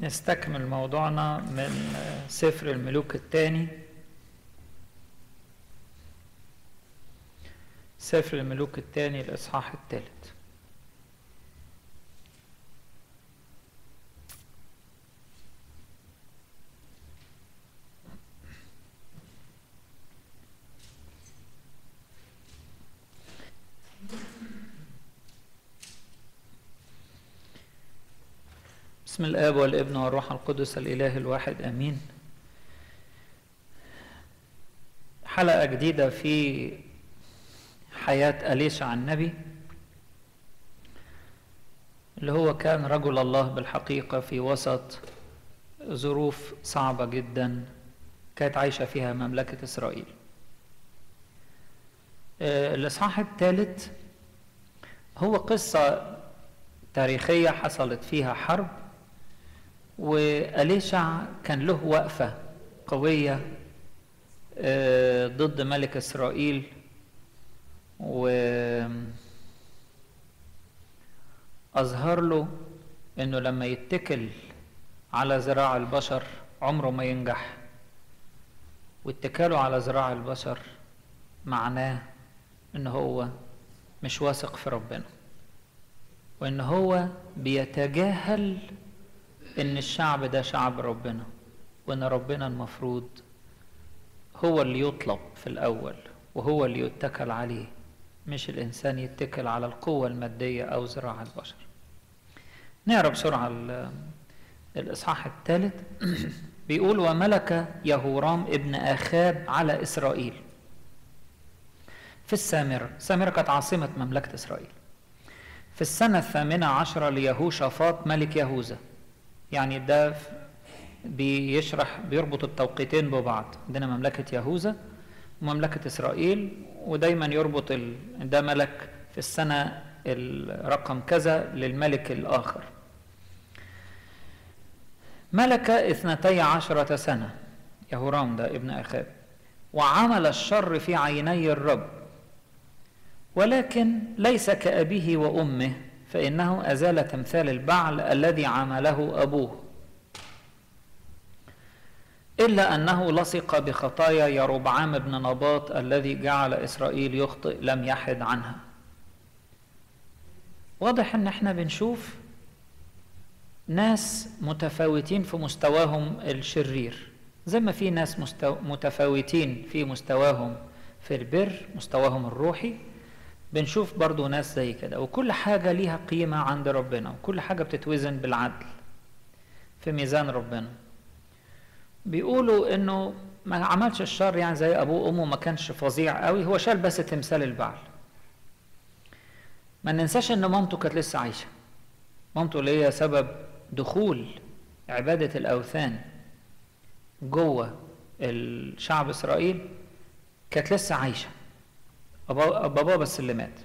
نستكمل موضوعنا من سفر الملوك الثاني سفر الملوك الثاني الإصحاح الثالث بسم الآب والابن والروح القدس الإله الواحد آمين. حلقة جديدة في حياة أليشع النبي اللي هو كان رجل الله بالحقيقة في وسط ظروف صعبة جدا كانت عايشة فيها مملكة إسرائيل. الإصحاح الثالث هو قصة تاريخية حصلت فيها حرب وأليشع كان له وقفة قوية ضد ملك إسرائيل. و أظهر له إنه لما يتكل على ذراع البشر عمره ما ينجح. واتكاله على ذراع البشر معناه إن هو مش واثق في ربنا وإن هو بيتجاهل إن الشعب ده شعب ربنا وإن ربنا المفروض هو اللي يطلب في الأول وهو اللي يتكل عليه مش الإنسان يتكل على القوة المادية أو ذراع البشر. نقرا بسرعة الإصحاح الثالث. بيقول وملك يهورام ابن آخاب على إسرائيل في السامرة السامرة كانت عاصمة مملكة إسرائيل. في السنة الثامنة عشرة ليهوشافاط ملك يهوذا. يعني ده بيشرح بيربط التوقيتين ببعض. عندنا مملكة يهوذا ومملكة إسرائيل ودايما يربط ال... ده ملك في السنة الرقم كذا للملك الآخر. ملك اثنتي عشرة سنة يهورام ده ابن أخاب وعمل الشر في عيني الرب ولكن ليس كأبيه وأمه فإنه أزال تمثال البعل الذي عمله أبوه إلا أنه لصق بخطايا يربعام بن نباط الذي جعل إسرائيل يخطئ لم يحد عنها واضح أن إحنا بنشوف ناس متفاوتين في مستواهم الشرير زي ما في ناس. متفاوتين في مستواهم في البر مستواهم الروحي بنشوف برضو ناس زي كده وكل حاجة ليها قيمة عند ربنا وكل حاجة بتتوزن بالعدل في ميزان ربنا. بيقولوا إنه ما عملش الشر يعني زي أبوه وأمه ما كانش فظيع قوي هو شال بس تمثال البعل. ما ننساش إن مامته كانت لسه عايشة. مامته اللي هي سبب دخول عبادة الأوثان جوه الشعب إسرائيل كانت لسه عايشة. باباه بس اللي مات.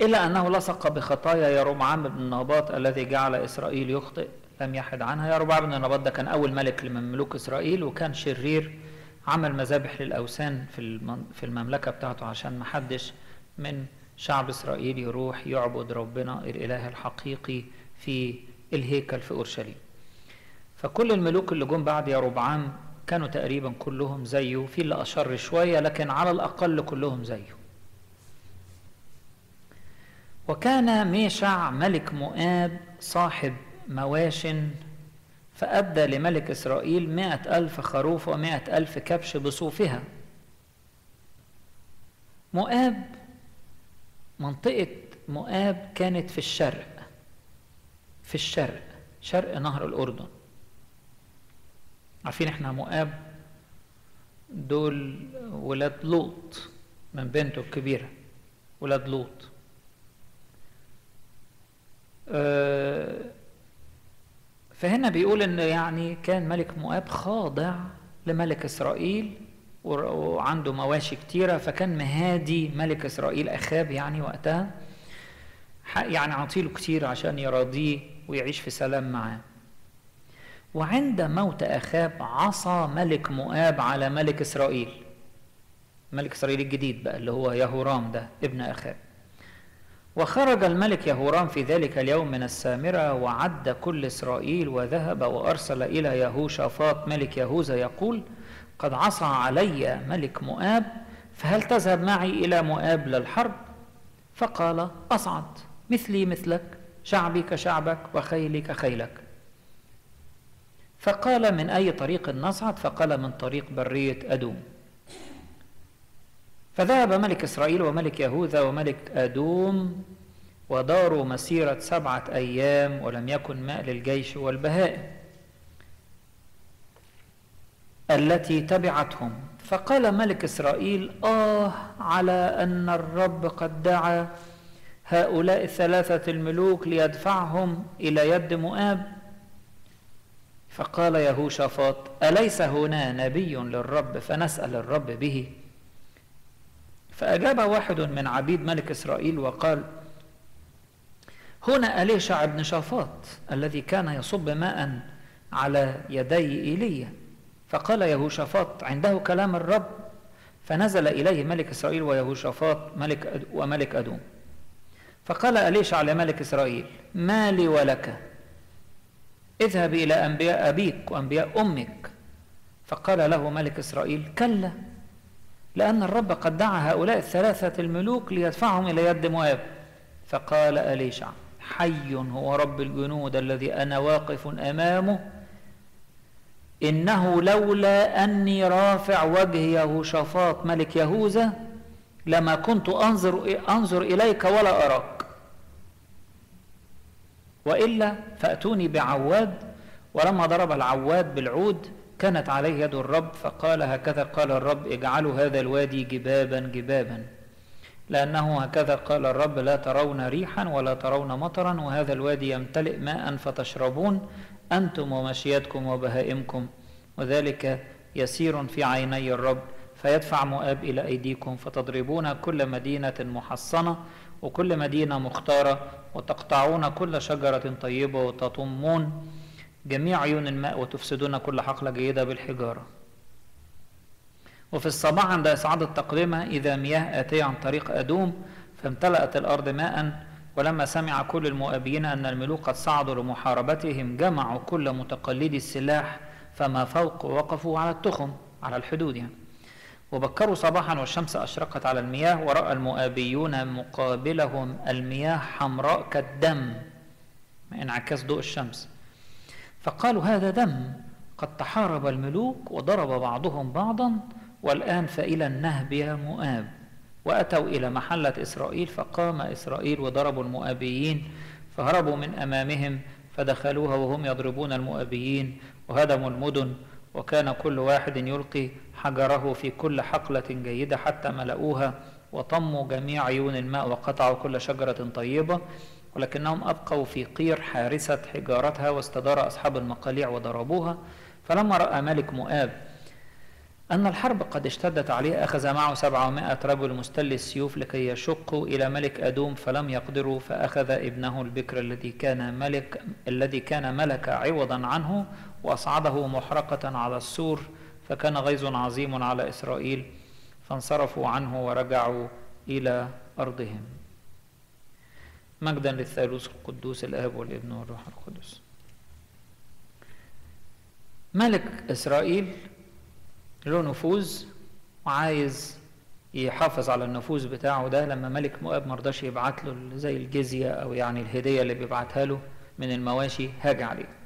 إلا أنه لصق بخطايا يربعام بن نباط الذي جعل إسرائيل يخطئ لم يحد عنها. يربعام بن نباط ده كان أول ملك من ملوك إسرائيل وكان شرير عمل مذابح للأوثان في في المملكة بتاعته عشان ما حدش من شعب إسرائيل يروح يعبد ربنا الإله الحقيقي في الهيكل في أورشليم. فكل الملوك اللي جم بعد يربعام كانوا تقريبا كلهم زيه في اللي أشر شوية لكن على الأقل كلهم زيه. وكان ميشع ملك مؤاب صاحب مواش فأبدى لملك إسرائيل مائة ألف خروف ومائة ألف كبش بصوفها. مؤاب منطقة مؤاب كانت في الشرق في الشرق شرق نهر الأردن. عارفين إحنا مؤاب؟ دول ولاد لوط من بنته الكبيرة ولاد لوط. أه فهنا بيقول ان يعني كان ملك مؤاب خاضع لملك إسرائيل وعنده مواشي كتيرة فكان مهادي ملك إسرائيل أخاب يعني وقتها. يعني عطيله كتير عشان يراضيه ويعيش في سلام معاه. وعند موت أخاب عصى ملك مؤاب على ملك إسرائيل. ملك إسرائيل الجديد بقى اللي هو يهورام ده ابن أخاب. وخرج الملك يهورام في ذلك اليوم من السامرة وعد كل إسرائيل وذهب وأرسل إلى يهوشافاط ملك يهوذا يقول قد عصى علي ملك مؤاب فهل تذهب معي إلى مؤاب للحرب؟ فقال أصعد مثلي مثلك شعبي كشعبك وخيلي كخيلك. فقال من أي طريق نصعد؟ فقال من طريق برية أدوم. فذهب ملك إسرائيل وملك يهوذا وملك أدوم وداروا مسيرة سبعة أيام ولم يكن ماء للجيش والبهائم التي تبعتهم. فقال ملك إسرائيل آه على أن الرب قد دعا هؤلاء الثلاثة الملوك ليدفعهم إلى يد مؤاب. فقال يهوشافاط أليس هنا نبي للرب فنسأل الرب به؟ فأجاب واحد من عبيد ملك إسرائيل وقال هنا أليشع بن شافاط الذي كان يصب ماء على يدي إيليا؟ فقال يهوشافاط عنده كلام الرب فنزل إليه ملك إسرائيل ويهوشافاط ملك وملك أدوم. فقال أليشع لملك إسرائيل ما لي ولك؟ اذهب إلى أنبياء أبيك وأنبياء أمك. فقال له ملك إسرائيل كلا لأن الرب قد دعا هؤلاء الثلاثة الملوك ليدفعهم إلى يد مواب فقال أليشع حي هو رب الجنود الذي أنا واقف أمامه. إنه لولا أني رافع وجه يهوشافاط ملك يهوذا لما كنت أنظر, أنظر إليك ولا أراك. وإلا فأتوني بعواد ولما ضرب العواد بالعود كانت عليه يد الرب فقال هكذا قال الرب اجعلوا هذا الوادي جبابا جبابا لأنه هكذا قال الرب لا ترون ريحا ولا ترون مطرا وهذا الوادي يمتلئ ماء فتشربون أنتم ومشياتكم وبهائمكم وذلك يسير في عيني الرب فيدفع مؤاب إلى أيديكم فتضربون كل مدينة محصنة وكل مدينة مختارة وتقطعون كل شجرة طيبة وتطمون جميع عيون الماء وتفسدون كل حقلة جيدة بالحجارة. وفي الصباح عند إصعاد التقدمة إذا مياه آتية عن طريق أدوم فامتلأت الأرض ماء ولما سمع كل المؤابيين أن الملوك قد صعدوا لمحاربتهم جمعوا كل متقلدي السلاح فما فوق وقفوا على التخم على الحدود يعني. وبكروا صباحا والشمس أشرقت على المياه ورأى المؤابيون مقابلهم المياه حمراء كالدم انعكاس ضوء الشمس. فقالوا هذا دم قد تحارب الملوك وضرب بعضهم بعضا والآن فإلى النهب يا مؤاب. وأتوا إلى محلة إسرائيل فقام إسرائيل وضربوا المؤابيين فهربوا من أمامهم فدخلوها وهم يضربون المؤابيين وهدموا المدن وكان كل واحد يلقي حجره في كل حقلة جيدة حتى ملؤوها وطموا جميع عيون الماء وقطعوا كل شجرة طيبة ولكنهم أبقوا في قير حارسة حجارتها واستدار أصحاب المقاليع وضربوها. فلما رأى ملك مؤاب أن الحرب قد اشتدت عليه أخذ معه سبعمائة رجل مستل السيوف لكي يشقوا إلى ملك أدوم فلم يقدروا فأخذ ابنه البكر الذي كان ملك الذي كان ملك عوضا عنه وأصعده محرقة على السور فكان غيظ عظيم على إسرائيل فانصرفوا عنه ورجعوا إلى أرضهم. مجدا للثالوث القدوس الآب والابن والروح القدس. ملك إسرائيل له نفوذ وعايز يحافظ على النفوذ بتاعه ده لما ملك مؤاب مرضاش يبعت له زي الجزية أو يعني الهدية اللي بيبعتها له من المواشي هاج عليه.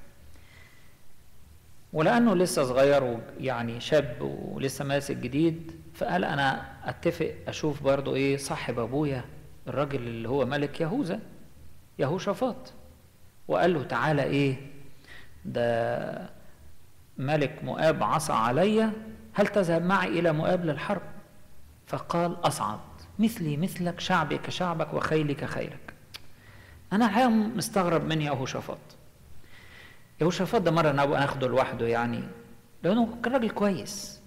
ولأنه لسه صغير ويعني شاب ولسه ماسك جديد فقال أنا أتفق أشوف برضو إيه صاحب أبويا الراجل اللي هو ملك يهوذا يهوشافاط وقال له تعالى إيه ده ملك مؤاب عصى علي هل تذهب معي إلى مؤاب للحرب؟ فقال أصعد مثلي مثلك شعبي كشعبك وخيلي كخيلك. أنا الحقيقة مستغرب من يهوشافاط يهوشافاط ده مرة أنا أخده لوحده يعني. لأنه كان راجل كويس.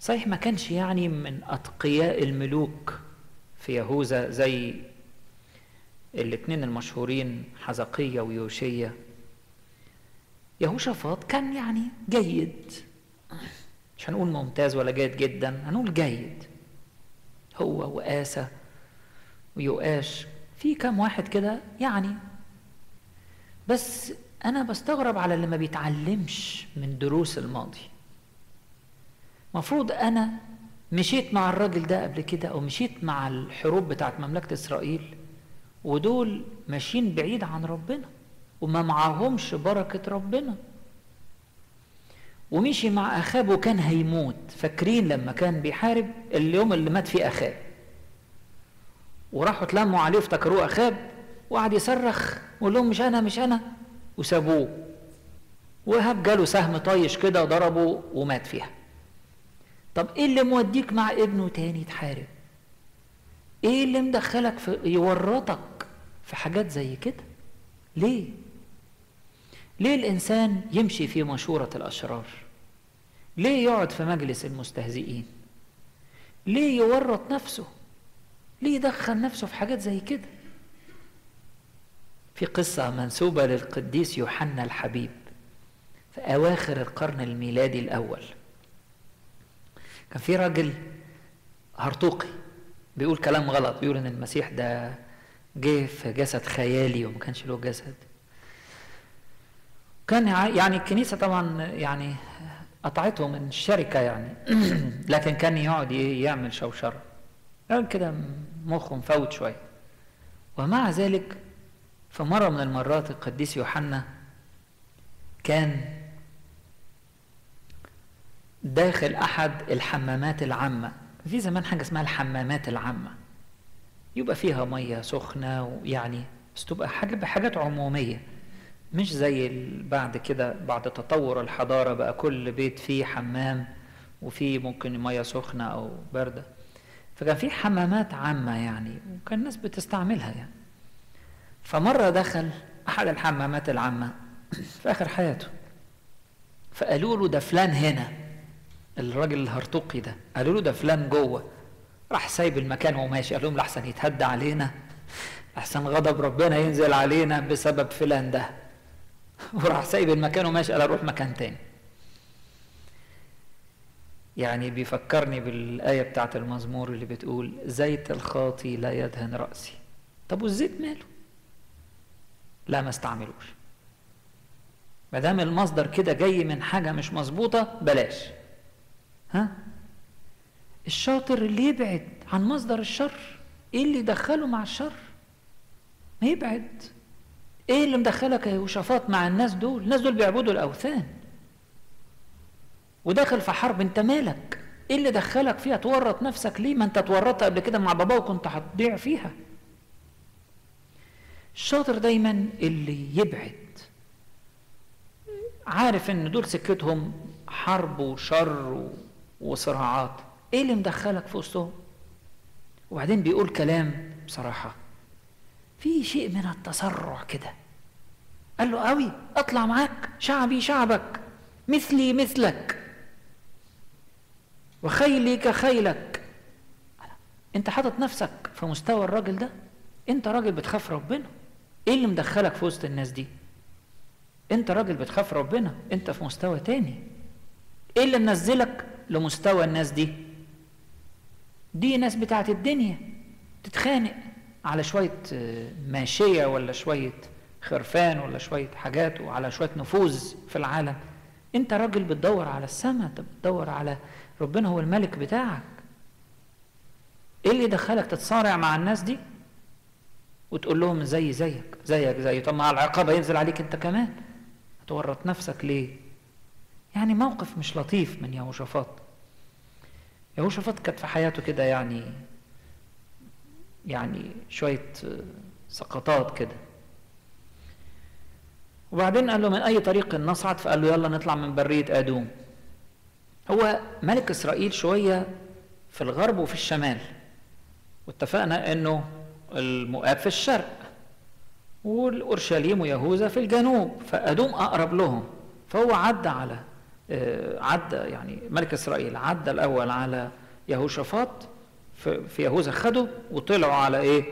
صحيح ما كانش يعني من أتقياء الملوك في يهوذا زي الاثنين المشهورين حزقية ويوشية. يهوشافاط كان يعني جيد. مش هنقول ممتاز ولا جيد جدا هنقول جيد. هو وآسى ويؤاش. في كام واحد كده يعني. بس أنا بستغرب على اللي ما بيتعلمش من دروس الماضي. مفروض أنا مشيت مع الراجل ده قبل كده أو مشيت مع الحروب بتاعت مملكة إسرائيل ودول ماشيين بعيد عن ربنا وما معاهمش بركة ربنا. ومشي مع أخاب وكان هيموت. فاكرين لما كان بيحارب؟ اليوم اللي مات فيه أخاب. وراحوا اتلموا عليه افتكروه أخاب وقعد يصرخ ويقول لهم مش أنا مش أنا. وسابوه. وهاب جاله سهم طايش كده ضربه ومات فيها. طب إيه اللي موديك مع ابنه تاني تحارب؟ إيه اللي مدخلك في يورطك في حاجات زي كده؟ ليه؟ ليه الإنسان يمشي في مشورة الأشرار؟ ليه يقعد في مجلس المستهزئين؟ ليه يورط نفسه؟ ليه يدخل نفسه في حاجات زي كده؟ في قصة منسوبة للقديس يوحنا الحبيب في أواخر القرن الميلادي الأول. كان في راجل هرطوقي بيقول كلام غلط بيقول إن المسيح ده جه في جسد خيالي وما كانش له جسد. كان يعني الكنيسة طبعا يعني قطعته من الشركة يعني لكن كان يقعد يعمل شوشرة. كده مخه مفوت شوية. ومع ذلك في مرة من المرات القديس يوحنا كان داخل أحد الحمامات العامة. في زمان حاجة اسمها الحمامات العامة. يبقى فيها مية سخنة ويعني بس تبقى حاجة بحاجات عمومية. مش زي بعد كده بعد تطور الحضارة بقى كل بيت فيه حمام وفيه ممكن مية سخنة أو باردة. فكان في حمامات عامة يعني وكان الناس بتستعملها يعني. فمرة دخل أحد الحمامات العامة في آخر حياته. فقالوا له ده فلان هنا الراجل الهرطوقي ده. قالوا له ده فلان جوه. راح سايب المكان وماشي. قال لهم لحسن يتهدى علينا أحسن غضب ربنا ينزل علينا بسبب فلان ده. وراح سايب المكان وماشي. قال أروح مكان تاني. يعني بيفكرني بالآية بتاعت المزمور اللي بتقول زيت الخاطي لا يدهن رأسي. طب والزيت ماله؟ لا ما استعملوش. ما دام المصدر كده جاي من حاجة مش مظبوطة بلاش. ها؟ الشاطر اللي يبعد عن مصدر الشر إيه اللي يدخله مع الشر؟ ما يبعد. إيه اللي مدخلك يا يوشفاط مع الناس دول؟ الناس دول بيعبدوا الأوثان. وداخل في حرب أنت مالك؟ إيه اللي دخلك فيها؟ تورط نفسك ليه؟ ما أنت اتورطت قبل كده مع بابا وكنت هتضيع فيها. الشاطر دايما اللي يبعد. عارف إن دول سكتهم حرب وشر وصراعات. إيه اللي مدخلك في وسطهم؟ وبعدين بيقول كلام بصراحة. في شيء من التسرع كده. قال له قوي اطلع معاك شعبي شعبك مثلي مثلك. وخيلي كخيلك. أنت حاطط نفسك في مستوى الراجل ده؟ أنت راجل بتخاف ربنا. إيه اللي مدخلك في وسط الناس دي؟ أنت راجل بتخاف ربنا أنت في مستوى تاني. إيه اللي منزلك لمستوى الناس دي؟ دي ناس بتاعت الدنيا. تتخانق على شوية ماشية ولا شوية خرفان ولا شوية حاجات وعلى شوية نفوذ في العالم. أنت راجل بتدور على السماء أنت بتدور على ربنا هو الملك بتاعك. إيه اللي يدخلك تتصارع مع الناس دي؟ وتقول لهم زي زيك زيك زي. طب ما العقابة ينزل عليك انت كمان. هتورط نفسك ليه؟ يعني موقف مش لطيف من يهوشافاط. يهوشافاط كانت في حياته كده يعني يعني شوية سقطات كده. وبعدين قال له من أي طريق نصعد؟ فقال له يلا نطلع من برية آدوم. هو ملك إسرائيل شوية في الغرب وفي الشمال. واتفقنا أنه المؤاب في الشرق والأورشليم ويهوذا في الجنوب فأدوم أقرب لهم. فهو عدى على عدى يعني ملك إسرائيل عدى الأول على يهوشافاط في يهوذا خدوا وطلعوا على إيه؟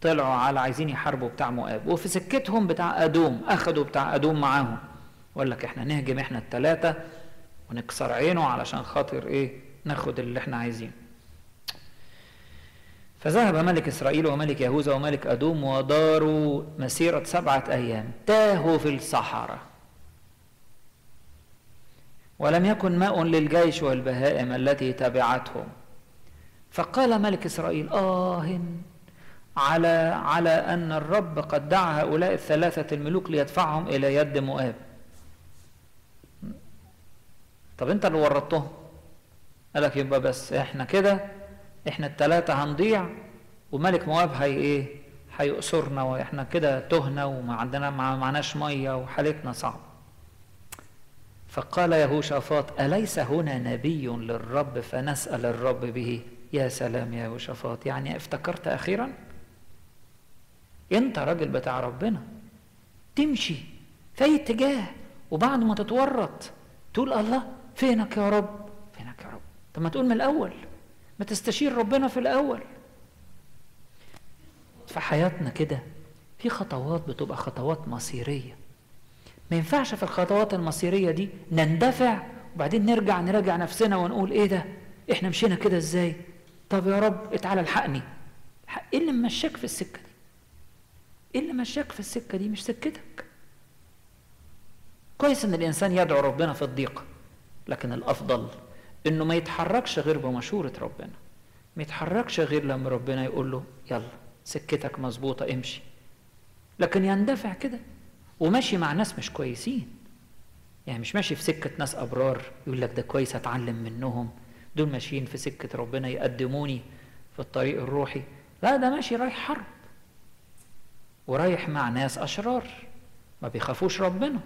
طلعوا على عايزين يحاربوا بتاع مؤاب. وفي سكتهم بتاع أدوم أخدوا بتاع أدوم معاهم. وقال لك إحنا نهجم إحنا الثلاثه ونكسر عينه علشان خاطر إيه؟ ناخد اللي إحنا عايزينه. فذهب ملك إسرائيل وملك يهوذا وملك أدوم وداروا مسيرة سبعة أيام. تاهوا في الصحراء. ولم يكن ماء للجيش والبهائم التي تبعتهم. فقال ملك إسرائيل آه على على أن الرب قد دعا هؤلاء الثلاثة الملوك ليدفعهم إلى يد مؤاب. طب أنت اللي ورطتهم؟ قال لك يبقى بس إحنا كده إحنا الثلاثة هنضيع وملك مواب هي إيه؟ هيأسرنا وإحنا كده تهنا وما عندنا ما معناش مية وحالتنا صعبة. فقال يهوشافاط أليس هنا نبي للرب فنسأل الرب به؟ يا سلام يا يهوشافاط يعني افتكرت أخيرا؟ انت راجل بتاع ربنا. تمشي في اتجاه وبعد ما تتورط تقول الله فينك يا رب؟ فينك يا رب؟ طب ما تقول من الأول. ما تستشير ربنا في الأول. في حياتنا كده في خطوات بتبقى خطوات مصيرية. ما ينفعش في الخطوات المصيرية دي نندفع وبعدين نرجع نراجع نفسنا ونقول إيه ده؟ إحنا مشينا كده إزاي؟ طب يا رب تعالى الحقني. إيه اللي ممشاك في السكة دي؟ إيه اللي مشاك في السكة دي؟ مش سكتك. كويس إن الإنسان يدعو ربنا في الضيقة لكن الأفضل انه ما يتحركش غير بمشورة ربنا. ما يتحركش غير لما ربنا يقول له يلا سكتك مظبوطة امشي. لكن يندفع كده. وماشي مع ناس مش كويسين. يعني مش ماشي في سكة ناس أبرار يقول لك ده كويس أتعلم منهم. دول ماشيين في سكة ربنا يقدموني في الطريق الروحي. لا ده ماشي رايح حرب. ورايح مع ناس أشرار. ما بيخافوش ربنا.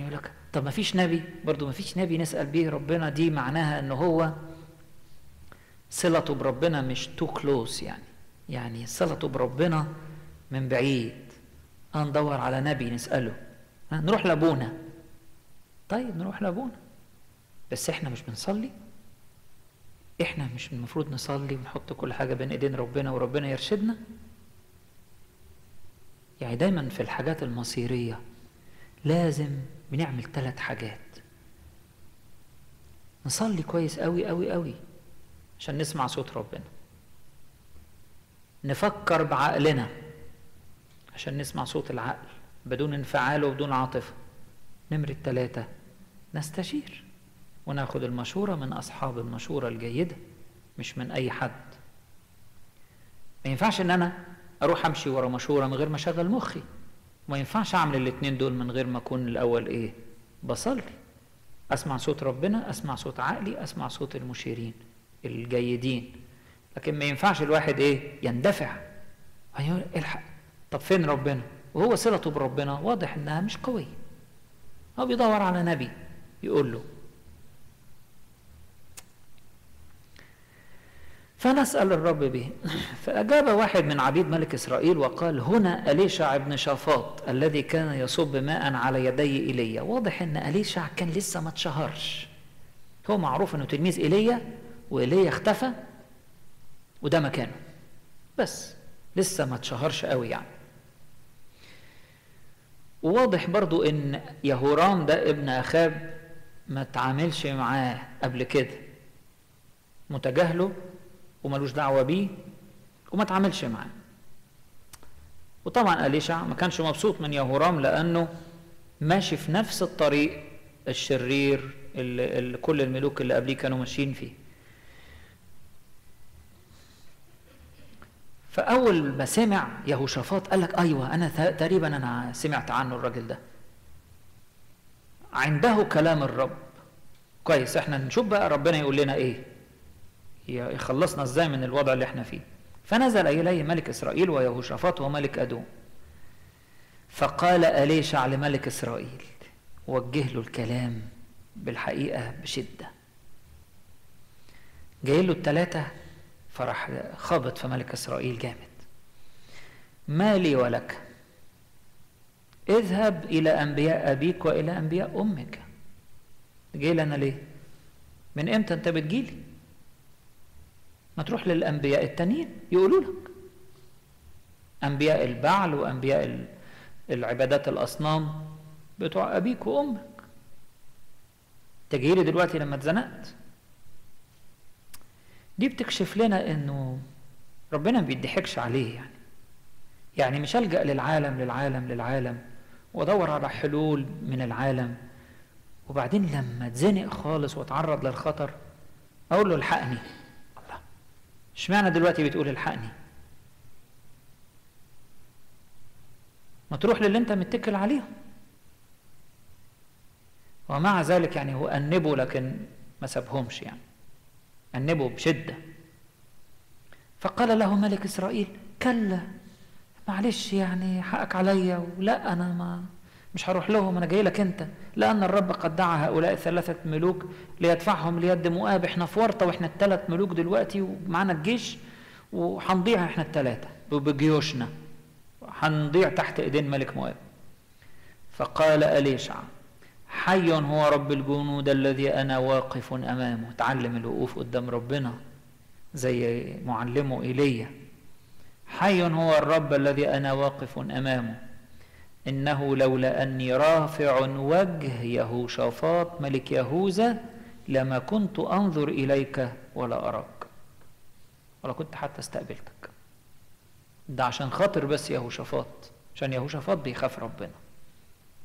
يعني يقول لك طب ما فيش نبي؟ برضو ما فيش نبي نسأل بيه ربنا. دي معناها إن هو صلته بربنا مش تو كلوز يعني. يعني صلته بربنا من بعيد. ندور على نبي نسأله. نروح لأبونا. طيب نروح لأبونا. بس إحنا مش بنصلي؟ إحنا مش المفروض نصلي ونحط كل حاجة بين إيدين ربنا وربنا يرشدنا؟ يعني دايما في الحاجات المصيرية لازم بنعمل ثلاث حاجات. نصلي كويس قوي قوي قوي عشان نسمع صوت ربنا. نفكر بعقلنا عشان نسمع صوت العقل بدون انفعال وبدون عاطفة. نمرة ثلاثة نستشير وناخد المشورة من أصحاب المشورة الجيدة مش من أي حد. ما ينفعش إن أنا أروح أمشي ورا مشورة من غير ما أشغل مخي. ما ينفعش أعمل الاتنين دول من غير ما أكون الأول إيه؟ بصلي أسمع صوت ربنا أسمع صوت عقلي أسمع صوت المشيرين الجيدين. لكن ما ينفعش الواحد إيه؟ يندفع. أيوه الحق طب فين ربنا؟ وهو صلته بربنا واضح إنها مش قوية. هو بيدور على نبي يقول له فنسأل الرب به. فأجاب واحد من عبيد ملك إسرائيل وقال هنا أليشع بن شافاط الذي كان يصب ماء على يدي إيليا. واضح أن أليشع كان لسه ما اتشهرش. هو معروف أنه تلميذ إيليا وإيليا اختفى وده مكانه. بس لسه ما اتشهرش قوي يعني. وواضح برضو إن يهورام ده ابن أخاب ما تعاملش معاه قبل كده. متجاهله وملوش دعوة بيه وما تعاملش معاه. وطبعا أليشع ما كانش مبسوط من يهورام لأنه ماشي في نفس الطريق الشرير اللي, اللي كل الملوك اللي قبليه كانوا ماشيين فيه. فأول ما سمع يهوشافاط قال لك أيوة أنا تقريبا أنا سمعت عنه الراجل ده. عنده كلام الرب. كويس إحنا نشوف بقى ربنا يقول لنا إيه. يخلصنا إزاي من الوضع اللي إحنا فيه. فنزل إليه ملك إسرائيل ويهوشافاط وملك ادوم فقال اليشع لملك إسرائيل؟ وجه له الكلام بالحقيقة بشدة. جاي له الثلاثه فراح خابط في ملك إسرائيل جامد. ما لي ولك اذهب إلى أنبياء أبيك وإلى أنبياء أمك. جاي لنا ليه؟ من إمتى أنت بتجيلي؟ ما تروح للأنبياء التانيين يقولوا لك. أنبياء البعل وأنبياء العبادات الأصنام بتوع أبيك وأمك. تجي لي دلوقتي لما اتزنقت. دي بتكشف لنا إنه ربنا ما بيضحكش عليه يعني. يعني مش ألجأ للعالم للعالم للعالم وأدور على حلول من العالم. وبعدين لما اتزنق خالص واتعرض للخطر أقول له الحقني. اشمعنى دلوقتي بتقول الحقني؟ ما تروح للي انت متكل عليهم. ومع ذلك يعني هو أنبه لكن ما سابهمش يعني. أنبه بشدة. فقال له ملك إسرائيل كلا معلش يعني حقك عليا ولا أنا ما مش هروح لهم أنا جاي لك أنت. لأن الرب قد دعا هؤلاء الثلاثة ملوك ليدفعهم ليد مؤاب. إحنا في ورطة وإحنا الثلاث ملوك دلوقتي ومعانا الجيش وهنضيع إحنا الثلاثة بجيوشنا. هنضيع تحت إيدين ملك مؤاب. فقال أليشع حي هو رب الجنود الذي أنا واقف أمامه. تعلم الوقوف قدام ربنا زي معلمه إيليا. حي هو الرب الذي أنا واقف أمامه. إنه لولا أني رافع وجه يهوشافاط ملك يهوذا لما كنت أنظر إليك ولا أراك. ولا كنت حتى استقبلتك. ده عشان خاطر بس يهوشافاط. عشان يهوشافاط بيخاف ربنا.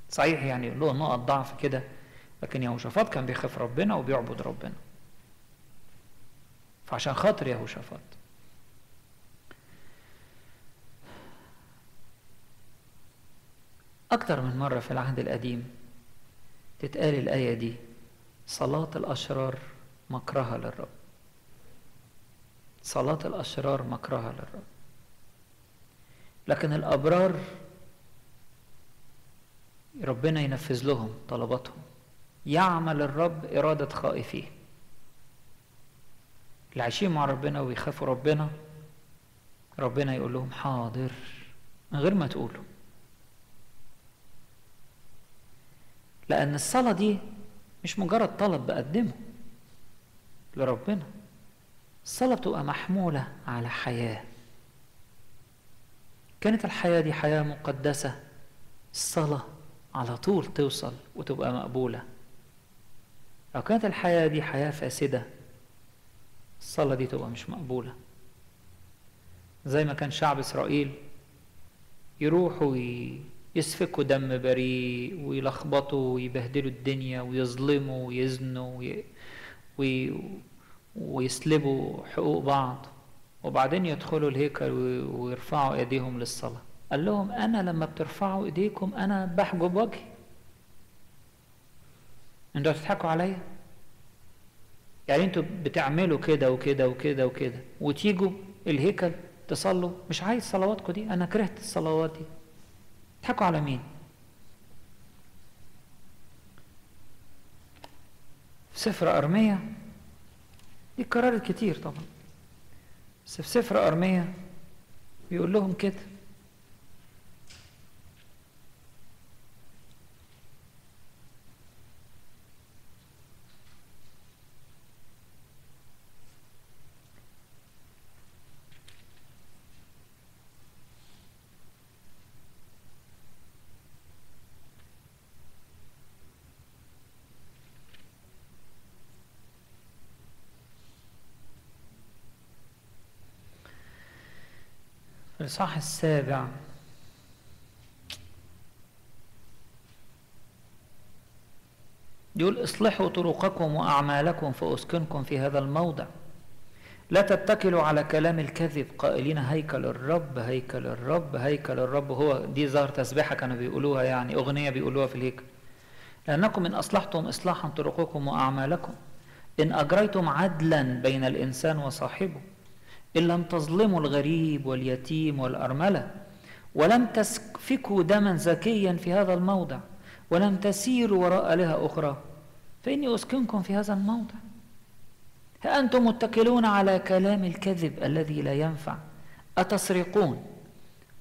صحيح يعني له نقط ضعف كده لكن يهوشافاط كان بيخاف ربنا وبيعبد ربنا. فعشان خاطر يهوشافاط. أكتر من مرة في العهد القديم تتقال الآية دي صلاة الأشرار مكرهة للرب. صلاة الأشرار مكرهة للرب. لكن الأبرار ربنا ينفذ لهم طلباتهم. يعمل الرب إرادة خائفيه. اللي عايشين مع ربنا ويخافوا ربنا ربنا يقول لهم حاضر من غير ما تقولوا. لأن الصلاة دي مش مجرد طلب بقدمه لربنا. الصلاة بتبقى محمولة على حياة. كانت الحياة دي حياة مقدسة. الصلاة على طول توصل وتبقى مقبولة. لو كانت الحياة دي حياة فاسدة الصلاة دي تبقى مش مقبولة. زي ما كان شعب إسرائيل يروحوا يسفكوا دم بريء ويلخبطوا ويبهدلوا الدنيا ويظلموا ويزنوا وي... وي... ويسلبوا حقوق بعض. وبعدين يدخلوا الهيكل ويرفعوا ايديهم للصلاة. قال لهم أنا لما بترفعوا ايديكم أنا بحجب وجهي. أنتوا هتضحكوا عليا؟ يعني أنتوا بتعملوا كده وكده وكده وكده وتيجوا الهيكل تصلوا؟ مش عايز صلواتكم دي أنا كرهت الصلوات دي. تضحكوا على مين؟ في سفر أرمية. دي اتكررت كتير طبعا. بس في سفر أرمية بيقول لهم كده. الإصحاح السابع. يقول اصلحوا طرقكم وأعمالكم فأسكنكم في هذا الموضع. لا تتكلوا على كلام الكذب. قائلين هيكل الرب هيكل الرب هيكل الرب. هو دي ظهر تسبيحة كانوا بيقولوها يعني أغنية بيقولوها في الهيكل. لأنكم إن أصلحتم إصلاحا طرقكم وأعمالكم. إن أجريتم عدلا بين الإنسان وصاحبه. إن لم تظلموا الغريب واليتيم والأرملة ولم تسفكوا دما زكيا في هذا الموضع ولم تسيروا وراء آلهة أخرى فإني أسكنكم في هذا الموضع. ها أنتم متكلون على كلام الكذب الذي لا ينفع؟ أتسرقون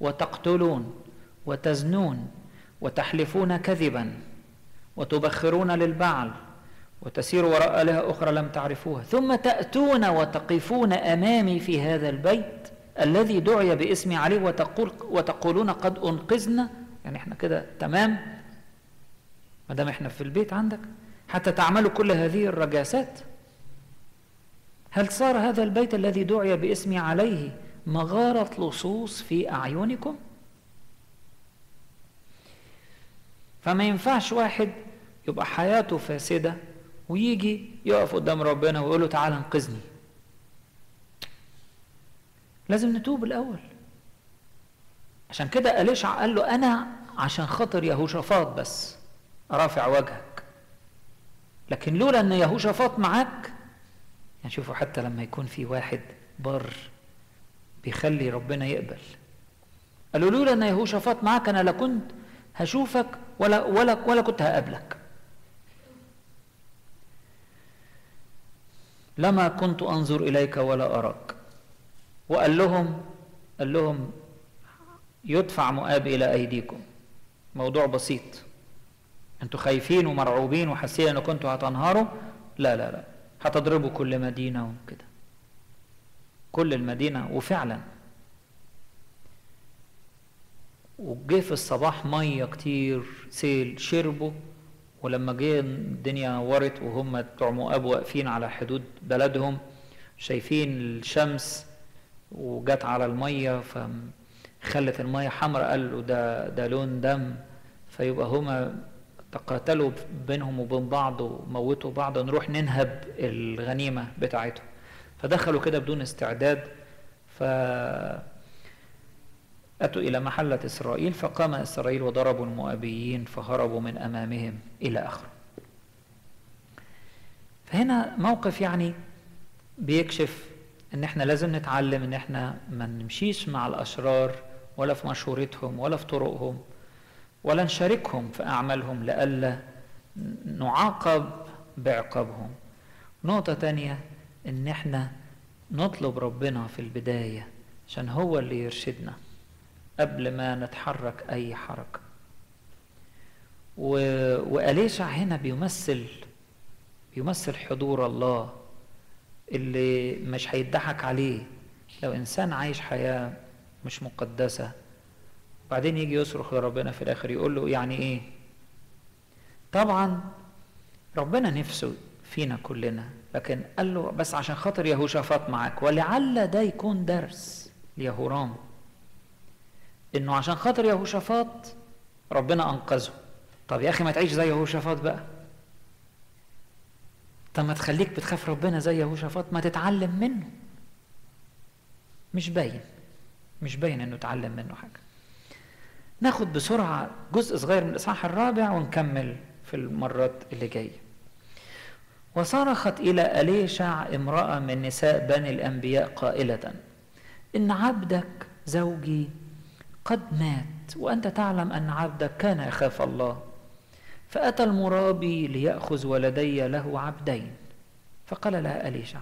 وتقتلون وتزنون وتحلفون كذبا وتبخرون للبعل وتسير وراء آلهة أخرى لم تعرفوها. ثم تأتون وتقفون أمامي في هذا البيت الذي دعي باسمي عليه وتقول وتقولون قد أنقذنا. يعني إحنا كده تمام؟ ما دام إحنا في البيت عندك. حتى تعملوا كل هذه الرجاسات. هل صار هذا البيت الذي دعي باسمي عليه مغارة لصوص في أعينكم؟ فما ينفعش واحد يبقى حياته فاسدة ويجي يقف قدام ربنا ويقول له تعالى انقذني. لازم نتوب الأول. عشان كده أليشع قال له أنا عشان خاطر يهوشافاط بس رافع وجهك. لكن لولا إن يهوشافاط معاك يعني شوفوا حتى لما يكون في واحد بر بيخلي ربنا يقبل. قالوا لولا إن يهوشافاط معاك أنا لا كنت هشوفك ولا ولا ولا كنت هقابلك. لما كنت أنظر إليك ولا أراك. وقال لهم قال لهم يدفع مؤاب إلى أيديكم. موضوع بسيط. أنتوا خايفين ومرعوبين وحاسين إن كنتوا هتنهاروا لا لا لا. هتضربوا كل مدينة وكده. كل المدينة. وفعلا. وجه في الصباح مية كتير سيل شربوا. ولما جه الدنيا نورت وهم بتوع مؤاب واقفين على حدود بلدهم شايفين الشمس وجت على المية فخلت المية حمراء قالوا ده ده لون دم. فيبقى هما تقاتلوا بينهم وبين بعض وموتوا بعض نروح ننهب الغنيمة بتاعتهم. فدخلوا كده بدون استعداد ف أتوا إلى محلة إسرائيل فقام إسرائيل وضربوا المؤابيين فهربوا من أمامهم إلى آخره. فهنا موقف يعني بيكشف إن إحنا لازم نتعلم إن إحنا ما نمشيش مع الأشرار ولا في مشورتهم ولا في طرقهم ولا نشاركهم في أعمالهم لئلا نعاقب بعقابهم. نقطة تانية إن إحنا نطلب ربنا في البداية عشان هو اللي يرشدنا. قبل ما نتحرك أي حركة. و... وأليشع هنا بيمثل بيمثل حضور الله اللي مش هيضحك عليه. لو إنسان عايش حياة مش مقدسة بعدين يجي يصرخ لربنا في الآخر يقول له يعني إيه؟ طبعا ربنا نفسه فينا كلنا لكن قال له بس عشان خاطر يهوشافاط معاك ولعل ده يكون درس ليهورام إنه عشان خاطر يهوشافاط ربنا أنقذه. طب يا أخي ما تعيش زي يهوشافاط بقى. طب ما تخليك بتخاف ربنا زي يهوشافاط ما تتعلم منه. مش باين مش باين إنه اتعلم منه حاجة. ناخد بسرعة جزء صغير من الإصحاح الرابع ونكمل في المرات اللي جاية. وصرخت إلى أليشع امرأة من نساء بني الأنبياء قائلة إن عبدك زوجي قد مات وأنت تعلم أن عبدك كان يخاف الله. فأتى المرابي ليأخذ ولدي له عبدين. فقال لها أليشع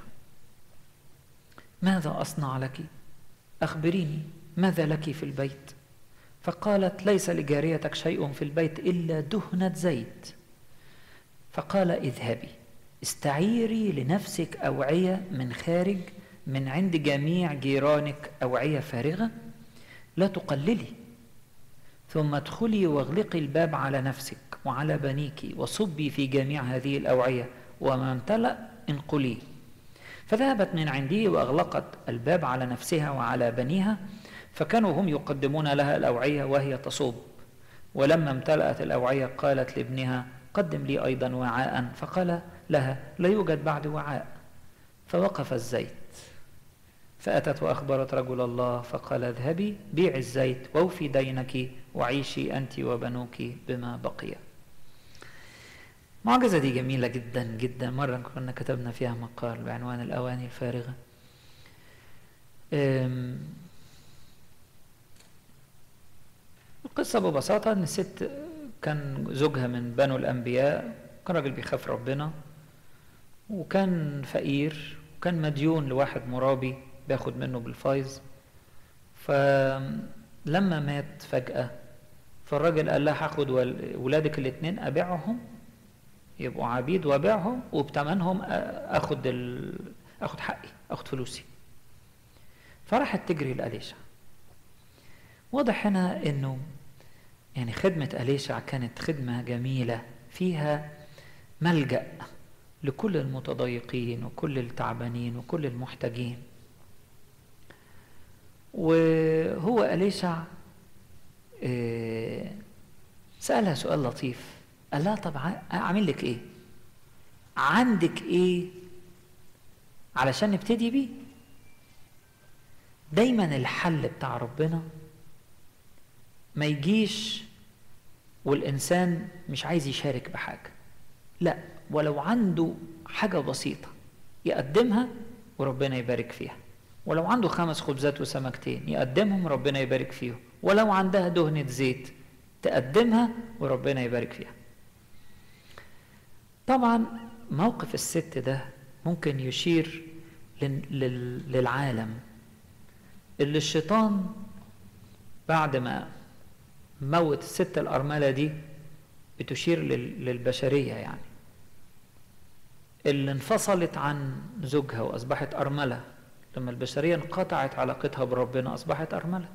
ماذا أصنع لك؟ أخبريني ماذا لك في البيت؟ فقالت ليس لجاريتك شيء في البيت إلا دهنة زيت. فقال اذهبي استعيري لنفسك أوعية من خارج من عند جميع جيرانك أوعية فارغة. لا تقللي. ثم ادخلي واغلقي الباب على نفسك وعلى بنيك وصبي في جميع هذه الأوعية وما امتلأ انقليه فذهبت من عندي وأغلقت الباب على نفسها وعلى بنيها فكانوا هم يقدمون لها الأوعية وهي تصب ولما امتلأت الأوعية قالت لابنها قدم لي أيضا وعاء. فقال لها لا يوجد بعد وعاء. فوقف الزيت. فأتت وأخبرت رجل الله فقال اذهبي بيع الزيت ووفي دينك وعيشي أنت وبنوك بما بقي. المعجزة دي جميلة جدا جدا. مرة كنا كتبنا فيها مقال بعنوان الأواني الفارغة. القصة ببساطة إن الست كان زوجها من بنو الأنبياء كان راجل بيخاف ربنا وكان فقير وكان مديون لواحد مرابي. بياخد منه بالفايز. فلما مات فجأة فالراجل قال لها هاخد ولادك الاتنين أبيعهم يبقوا عبيد وأبيعهم وبتمنهم أخد ال... أخد حقي أخد فلوسي. فراحت تجري لأليشع. واضح هنا إنه يعني خدمة أليشع كانت خدمة جميلة فيها ملجأ لكل المتضايقين وكل التعبانين وكل المحتاجين. وهو أليشع آه، سألها سؤال لطيف. قال لها طب أعمل لك إيه؟ عندك إيه علشان نبتدي بيه؟ دايما الحل بتاع ربنا ما يجيش والإنسان مش عايز يشارك بحاجة. لا ولو عنده حاجة بسيطة يقدمها وربنا يبارك فيها. ولو عنده خمس خبزات وسمكتين يقدمهم ربنا يبارك فيهم. ولو عندها دهنة زيت تقدمها وربنا يبارك فيها. طبعا موقف الست ده ممكن يشير للعالم. اللي الشيطان بعد ما موت الست الأرملة دي بتشير للبشرية يعني. اللي انفصلت عن زوجها وأصبحت أرملة لما البشرية انقطعت علاقتها بربنا أصبحت أرملة.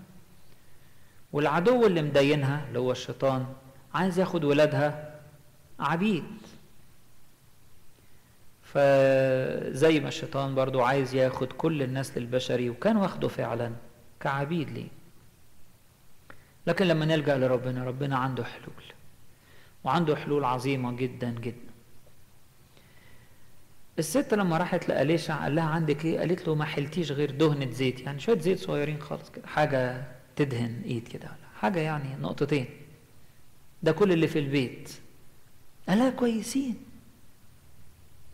والعدو اللي مدينها اللي هو الشيطان عايز ياخد ولادها عبيد. فزي ما الشيطان برضو عايز ياخد كل النسل البشري وكان واخده فعلا كعبيد ليه. لكن لما نلجأ لربنا ربنا عنده حلول. وعنده حلول عظيمة جدا جدا. الست لما راحت لأليشع قال لها عندك إيه؟ قالت له ما حلتيش غير دهنة زيت يعني شوية زيت صغيرين خالص كده حاجة تدهن إيد كده حاجة يعني نقطتين. ده كل اللي في البيت. قالها كويسين.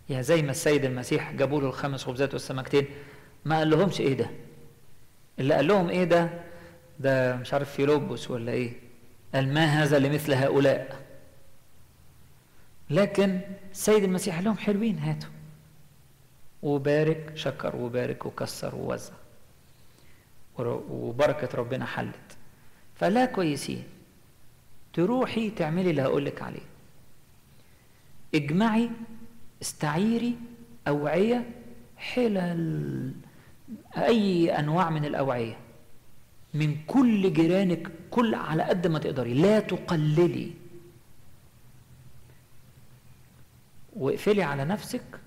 يا زي ما السيد المسيح جابوا له الخمس خبزات والسمكتين ما قال لهمش إيه ده؟ اللي قال لهم إيه ده؟ ده مش عارف فيلوبوس ولا إيه؟ قال ما هذا لمثل هؤلاء. لكن السيد المسيح قال لهم حلوين هاتوا. وبارك شكر وبارك وكسر ووزع. وبركة ربنا حلت. فلا كويسين. تروحي تعملي اللي هقولك عليه. اجمعي استعيري أوعية حلل أي أنواع من الأوعية. من كل جيرانك كل على قد ما تقدري. لا تقللي. واقفلي على نفسك.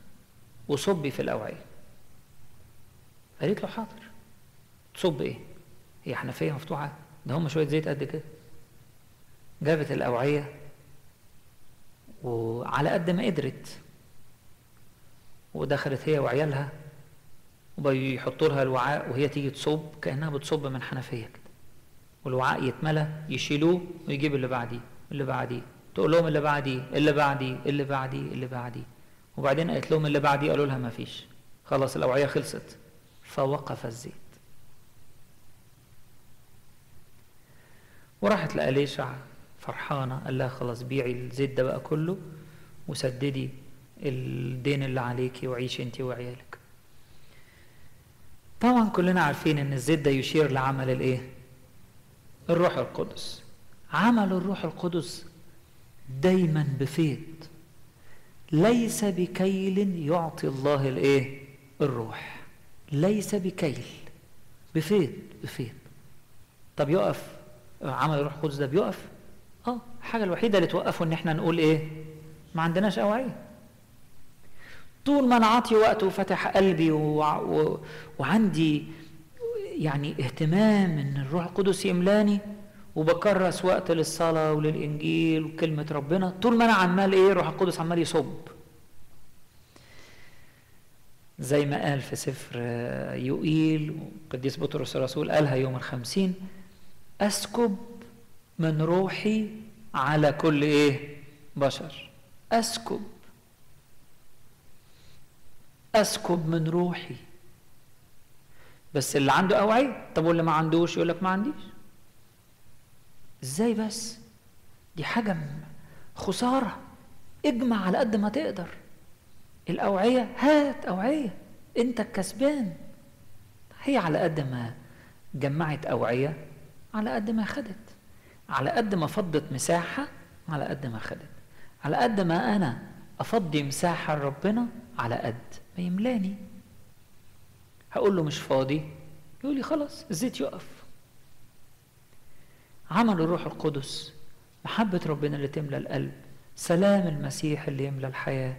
وصبي في الأوعية. قالت له حاضر. تصب إيه؟ هي حنفية مفتوحة. ده هم شوية زيت قد كده. جابت الأوعية وعلى قد ما قدرت ودخلت هي وعيالها وبيحطوا لها الوعاء وهي تيجي تصب كأنها بتصب من حنفية كده. والوعاء يتملى يشيلوه ويجيب اللي بعديه اللي بعديه. تقول لهم اللي بعديه اللي بعديه اللي بعديه اللي بعديه. وبعدين قالت لهم اللي بعديه قالوا لها ما فيش. خلاص الأوعية خلصت. فوقف الزيت. وراحت لأليشع فرحانة. قال لها خلاص بيعي الزيت ده بقى كله وسددي الدين اللي عليكي وعيشي انت وعيالك. طبعا كلنا عارفين إن الزيت ده يشير لعمل الإيه؟ الروح القدس. عمل الروح القدس دايما بفيض. ليس بكيل يعطي الله الإيه؟ الروح. ليس بكيل. بفيض بفيض طب يقف. عمل الروح القدس ده بيقف؟ آه الحاجة الوحيدة اللي توقفه إن إحنا نقول إيه؟ ما عندناش أوعية. طول ما أنا عاطي وقت وفتح قلبي و... و... وعندي يعني اهتمام إن الروح القدس يملاني وبكرس وقت للصلاة وللإنجيل وكلمة ربنا. طول ما أنا عمال إيه روح القدس عمال يصب. زي ما قال في سفر يوئيل قديس بطرس الرسول قالها يوم الخمسين أسكب من روحي على كل إيه؟ بشر. أسكب. أسكب من روحي. بس اللي عنده أوعية طب واللي ما عندوش يقول لك ما عنديش. إزاي بس؟ دي حاجة خسارة. اجمع على قد ما تقدر. الأوعية هات أوعية. أنت الكسبان. هي على قد ما جمعت أوعية على قد ما خدت. على قد ما فضت مساحة على قد ما خدت. على قد ما أنا أفضي مساحة لربنا على قد ما يملاني. هقول له مش فاضي يقول لي خلاص الزيت يقف. عمل الروح القدس محبة ربنا اللي تملى القلب سلام المسيح اللي يملى الحياة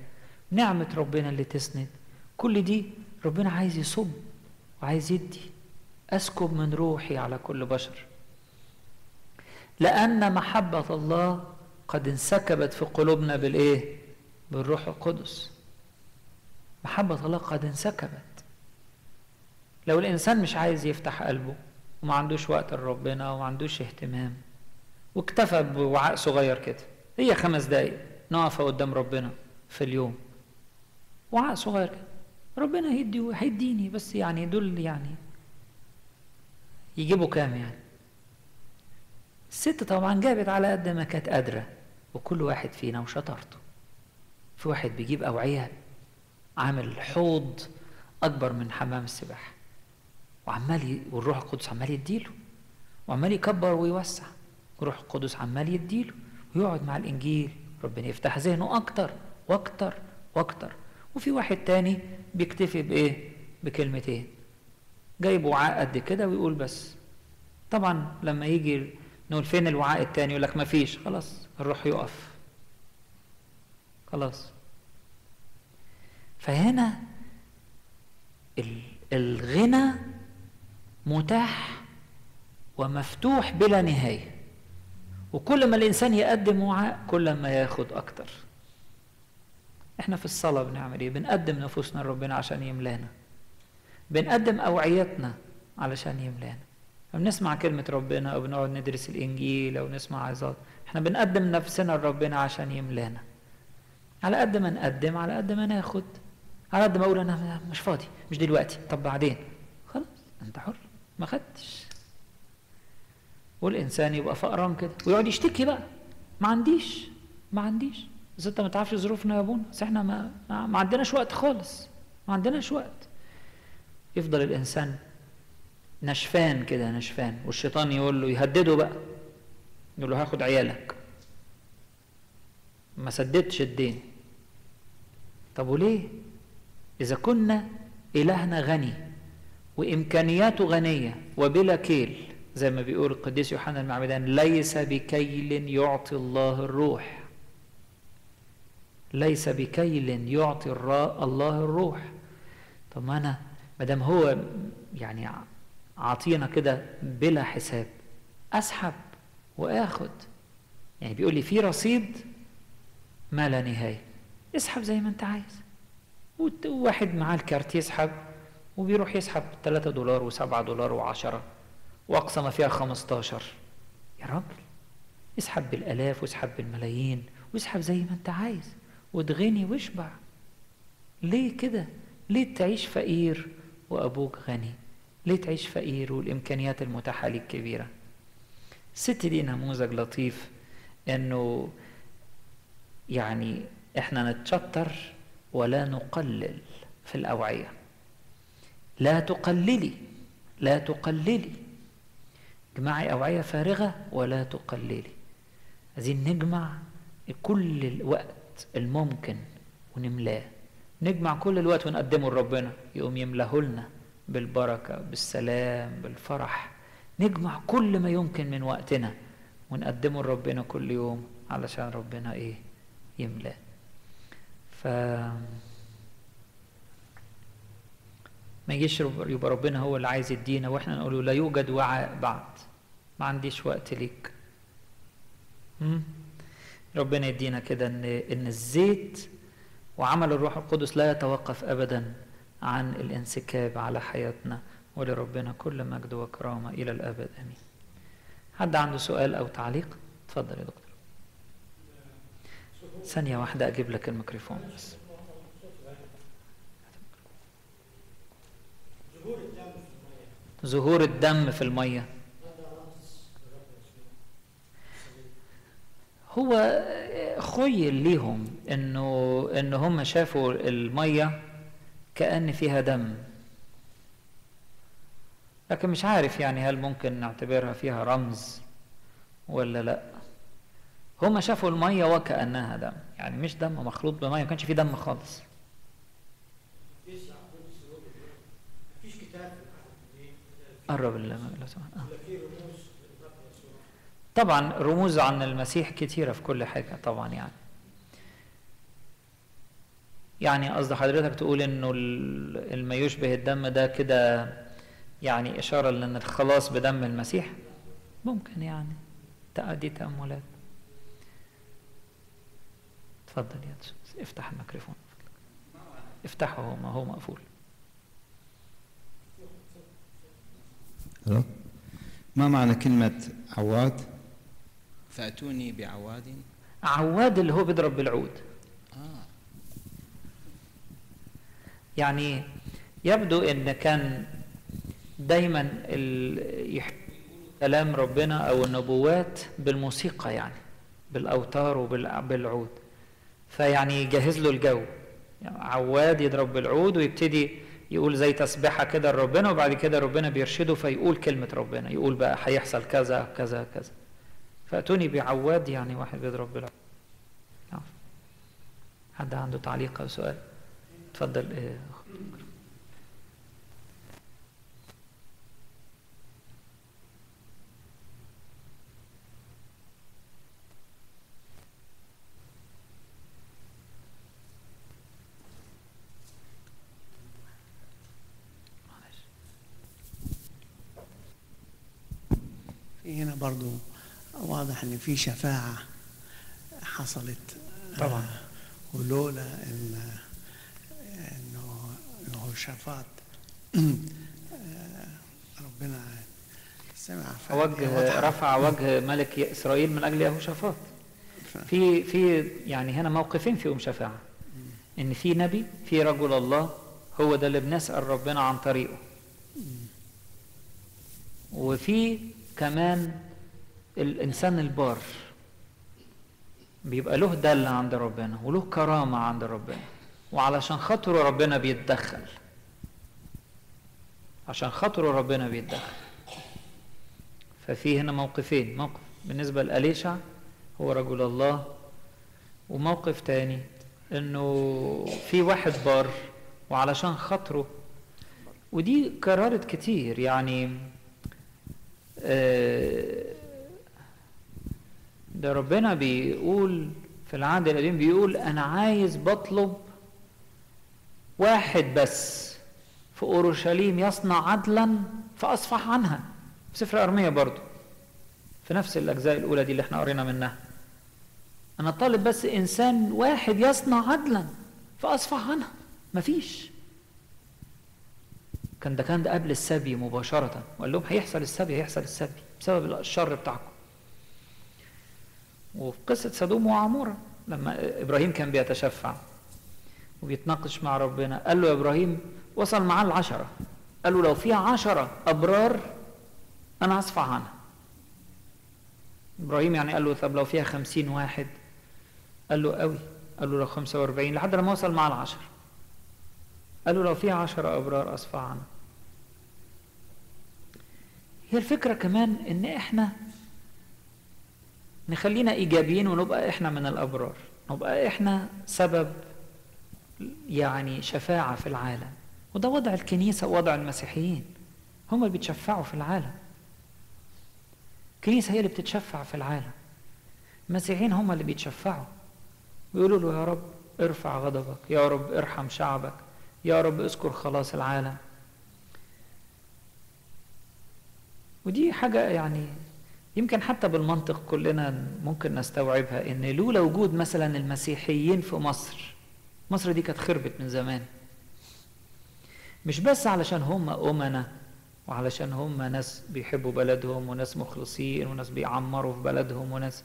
نعمة ربنا اللي تسند كل دي ربنا عايز يصب وعايز يدي. أسكب من روحي على كل بشر. لأن محبة الله قد انسكبت في قلوبنا بالإيه؟ بالروح القدس. محبة الله قد انسكبت. لو الإنسان مش عايز يفتح قلبه وما عندوش وقت لربنا وما عندوش اهتمام. واكتفى بوعاء صغير كده. هي خمس دقايق نقف قدام ربنا في اليوم. وعاء صغير كده. ربنا هيدي هيديني بس يعني دول يعني يجيبوا كام يعني؟ الست طبعا جابت على قد ما كانت قادرة. وكل واحد فينا وشطارته. في واحد بيجيب أوعية عامل حوض أكبر من حمام السباحة. وعمال. والروح القدس عمال يديله. وعمال يكبر ويوسع. والروح القدس عمال يديله. ويقعد مع الإنجيل. ربنا يفتح ذهنه أكتر وأكتر وأكتر. وفي واحد تاني بيكتفي بإيه؟ بكلمتين. جايب وعاء قد كده ويقول بس. طبعا لما يجي نقول فين الوعاء التاني؟ يقول لك ما فيش. خلاص الروح يقف. خلاص. فهنا الغنى متاح ومفتوح بلا نهاية. وكل ما الإنسان يقدم وعاء كل ما ياخد أكتر. إحنا في الصلاة بنعمل إيه؟ بنقدم نفوسنا لربنا عشان يملانا. بنقدم أوعيتنا علشان يملانا. بنسمع كلمة ربنا أو بنقعد ندرس الإنجيل أو نسمع عظات. إحنا بنقدم نفسنا لربنا عشان يملانا. على قد ما نقدم على قد ما ناخد. على قد ما أقول أنا مش فاضي مش دلوقتي. طب بعدين؟ خلاص أنت حر. ما خدتش. والإنسان يبقى فقران كده ويقعد يشتكي بقى. ما عنديش ما عنديش. بس أنت ما تعرفش ظروفنا يا أبونا. بس إحنا ما, ما, عندناش وقت خالص. ما عندناش وقت. يفضل الإنسان نشفان كده نشفان. والشيطان يقول له يهدده بقى. يقول له هاخد عيالك. ما سددتش الدين. طب وليه؟ إذا كنا إلهنا غني. وإمكانياته غنية وبلا كيل زي ما بيقول القديس يوحنا المعمدان ليس بكيل يعطي الله الروح. ليس بكيل يعطي الله الروح. طب ما أنا ما دام هو يعني عطينا كده بلا حساب أسحب وآخد. يعني بيقول لي في رصيد ما لا نهاية. اسحب زي ما أنت عايز. وواحد معاه الكارت يسحب وبيروح يسحب 3 دولار و7 دولار و10 وأقصى ما فيها 15 يا راجل اسحب بالآلاف واسحب بالملايين واسحب زي ما أنت عايز واتغني واشبع. ليه كده؟ ليه تعيش فقير وأبوك غني؟ ليه تعيش فقير والإمكانيات المتاحة ليك كبيرة؟ الست دي نموذج لطيف إنه يعني إحنا نتشطر ولا نقلل في الأوعية. لا تقللي لا تقللي. اجمعي أوعية فارغة ولا تقللي. عايزين نجمع كل الوقت الممكن ونملاه. نجمع كل الوقت ونقدمه لربنا. يقوم يملاه لنا بالبركة بالسلام بالفرح. نجمع كل ما يمكن من وقتنا ونقدمه لربنا كل يوم علشان ربنا إيه؟ يملاه. ف ما يجيش يبقى ربنا هو اللي عايز يدينا وإحنا نقول له لا يوجد وعاء بعد. ما عنديش وقت ليك. ربنا يدينا كده إن إن الزيت وعمل الروح القدس لا يتوقف ابدا عن الانسكاب على حياتنا. ولربنا كل مجد وكرامة إلى الأبد. آمين. حد عنده سؤال أو تعليق؟ اتفضل يا دكتور. ثانية واحدة أجيب لك الميكروفون بس. ظهور الدم في المية. هو خيل ليهم إنه إن هم شافوا المية كأن فيها دم. لكن مش عارف يعني هل ممكن نعتبرها فيها رمز ولا لأ. هم شافوا المية وكأنها دم. يعني مش دم مخلوط بمية ما كانش فيه دم خالص. قرب لو سمحت. طبعا رموز عن المسيح كثيرة في كل حاجة طبعا يعني. يعني قصد حضرتك تقول إنه ما يشبه الدم ده كده يعني إشارة لأن الخلاص بدم المسيح؟ ممكن يعني. دي تأملات. اتفضل يا افتح الميكروفون. افتحه هو ما هو مقفول. ما معنى كلمة عواد؟ فأتوني بعواد. عواد اللي هو بيضرب بالعود. آه. يعني يبدو إن كان دايما كلام ربنا أو النبوات بالموسيقى يعني بالأوتار وبالعود فيعني يجهز له الجو. يعني عواد يضرب بالعود ويبتدي يقول زي تسبيحة كده لربنا وبعد كده ربنا بيرشده فيقول كلمة ربنا يقول بقى هيحصل كذا كذا كذا. فأتوني بعواد يعني واحد بيضرب بالعود نعم. حد عنده تعليق أو سؤال؟ اتفضل هنا برضو واضح إن في شفاعة حصلت. طبعا. آه ولولا إن إنه إنه شفاط ربنا سمع وجه رفع وجه ملك إسرائيل من أجل يهوشافاط في في يعني هنا موقفين فيهم شفاعة. إن في نبي في رجل الله هو ده اللي بنسأل ربنا عن طريقه. وفي كمان الإنسان البار بيبقى له دل عند ربنا وله كرامة عند ربنا وعلشان خاطره ربنا بيتدخل. عشان خاطره ربنا بيتدخل. ففي هنا موقفين. موقف بالنسبة لأليشع هو رجل الله. وموقف تاني إنه في واحد بار وعلشان خاطره. ودي كررت كتير يعني ده ربنا بيقول في العهد القديم بيقول أنا عايز بطلب واحد بس في أورشليم يصنع عدلا فأصفح عنها. في سفر أرمية برضو. في نفس الأجزاء الأولى دي اللي إحنا قرينا منها. أنا طالب بس إنسان واحد يصنع عدلا فأصفح عنها. مفيش. كان ده كان ده قبل السبي مباشرة. وقال لهم هيحصل السبي هيحصل السبي بسبب الشر بتاعكم. وفي قصة سدوم وعمورة لما إبراهيم كان بيتشفع وبيتناقش مع ربنا قال له يا إبراهيم وصل معاه العشرة. قال له لو في عشرة أبرار أنا هصفع عنها. إبراهيم يعني قال له طب لو فيها خمسين واحد؟ قال له قوي. قال له لو خمسة وأربعين لحد لما وصل معاه العشرة. قالوا لو في عشرة أبرار أصفى عنه هي الفكرة كمان إن إحنا نخلينا إيجابيين ونبقى إحنا من الأبرار نبقى إحنا سبب يعني شفاعة في العالم. وده وضع الكنيسة ووضع المسيحيين هم اللي بيتشفعوا في العالم. الكنيسة هي اللي بتتشفع في العالم. المسيحيين هم اللي بيتشفعوا. ويقولوا له يا رب ارفع غضبك يا رب ارحم شعبك. يا رب اذكر خلاص العالم. ودي حاجة يعني يمكن حتى بالمنطق كلنا ممكن نستوعبها إن لولا وجود مثلا المسيحيين في مصر مصر دي كانت خربت من زمان. مش بس علشان هم أمنا وعلشان هم ناس بيحبوا بلدهم وناس مخلصين وناس بيعمروا في بلدهم وناس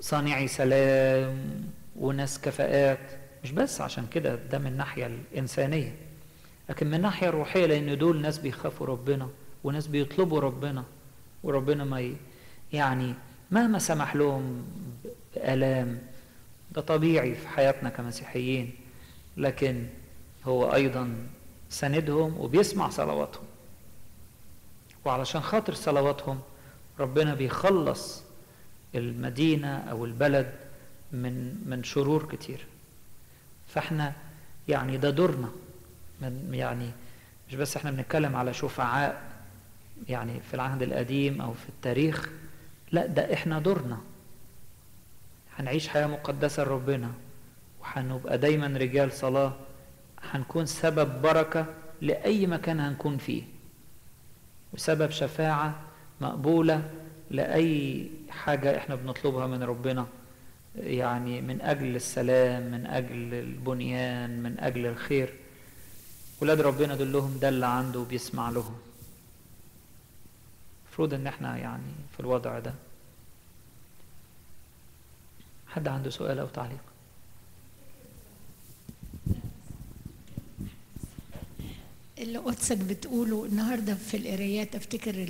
صانعي سلام وناس كفاءات. مش بس عشان كده ده من الناحية الإنسانية لكن من الناحية الروحية لأن دول ناس بيخافوا ربنا وناس بيطلبوا ربنا وربنا ما يعني مهما سمح لهم بآلام ده طبيعي في حياتنا كمسيحيين لكن هو أيضا سندهم وبيسمع صلواتهم. وعلشان خاطر صلواتهم ربنا بيخلص المدينة أو البلد من من شرور كتير. فاحنا يعني ده دورنا. يعني مش بس إحنا بنتكلم على شفعاء يعني في العهد القديم أو في التاريخ لا ده إحنا دورنا. هنعيش حياة مقدسة لربنا وهنبقى دايما رجال صلاة هنكون سبب بركة لأي مكان هنكون فيه. وسبب شفاعة مقبولة لأي حاجة إحنا بنطلبها من ربنا. يعني من أجل السلام من أجل البنيان من أجل الخير. ولاد ربنا دول لهم ده اللي عنده وبيسمع لهم. المفروض إن إحنا يعني في الوضع ده. حد عنده سؤال أو تعليق؟ اللي قدسك بتقوله النهارده في القرايات أفتكر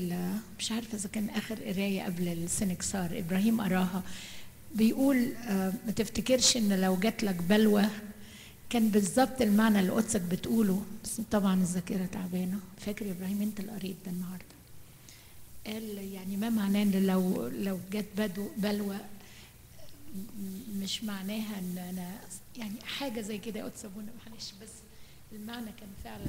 مش عارفة إذا كان آخر قراية قبل السنكسار إبراهيم قراها. بيقول آه، ما تفتكرش إن لو جات لك بلوى كان بالظبط المعنى اللي قدسك بتقوله. بس طبعا الذاكرة تعبانة. فاكر يا إبراهيم أنت اللي قريت ده النهارده؟ قال يعني ما معناه إن لو لو جت بلوى مش معناها إن أنا يعني حاجة زي كده يا قدس أبونا. معلش بس المعنى كان فعلا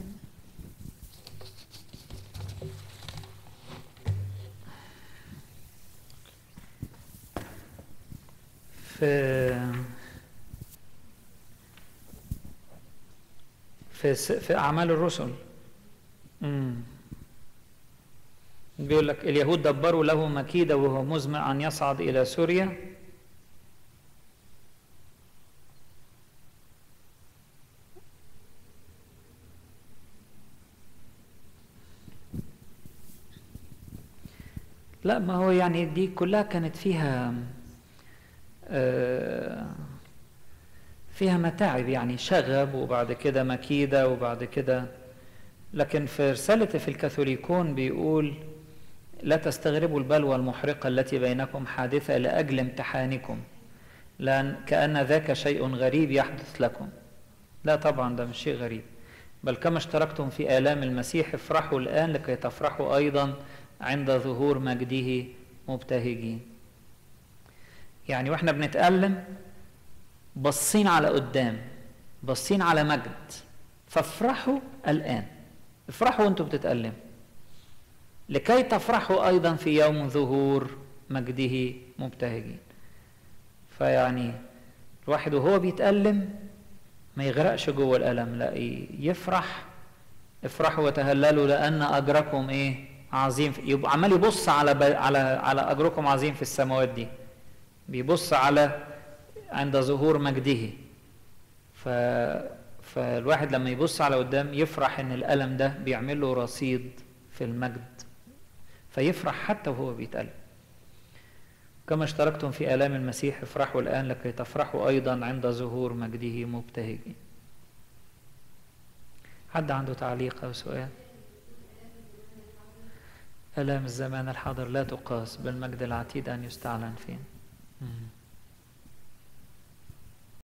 في في في أعمال الرسل. بيقول لك اليهود دبروا له مكيدة وهو مزمع أن يصعد إلى سوريا لا ما هو يعني دي كلها كانت فيها فيها متاعب يعني شغب وبعد كده مكيدة وبعد كده لكن في رسالة في الكاثوليكون بيقول لا تستغربوا البلوى المحرقة التي بينكم حادثة لأجل امتحانكم لأن كأن ذاك شيء غريب يحدث لكم. لا طبعا ده مش شيء غريب بل كما اشتركتم في آلام المسيح افرحوا الآن لكي تفرحوا أيضا عند ظهور مجده مبتهجين. يعني وإحنا بنتألم باصين على قدام باصين على مجد. فافرحوا الآن. افرحوا وأنتم بتتألموا. لكي تفرحوا أيضا في يوم ظهور مجده مبتهجين. فيعني الواحد وهو بيتألم ما يغرقش جوه الألم لا يفرح افرحوا وتهللوا لأن أجركم إيه؟ عظيم. يبقى عمال يبص على. على على أجركم عظيم في السماوات دي. بيبص على عند ظهور مجده. ف... فالواحد لما يبص على قدام يفرح إن الألم ده بيعمل له رصيد في المجد. فيفرح حتى وهو بيتألم. كما اشتركتم في آلام المسيح افرحوا الآن لكي تفرحوا أيضا عند ظهور مجده مبتهجين. حد عنده تعليق أو سؤال؟ آلام الزمان الحاضر لا تقاس بالمجد العتيد أن يستعلن فيه. مم.